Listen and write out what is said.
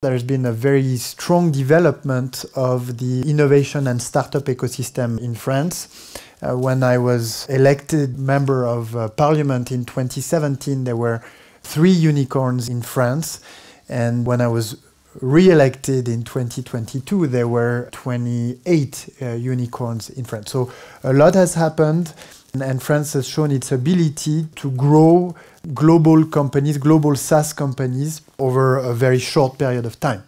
There's been a very strong development of the innovation and startup ecosystem in France. Uh, when I was elected member of uh, parliament in 2017, there were three unicorns in France. And when I was re-elected in 2022, there were 28 uh, unicorns in France. So a lot has happened, and France has shown its ability to grow global companies, global SaaS companies over a very short period of time.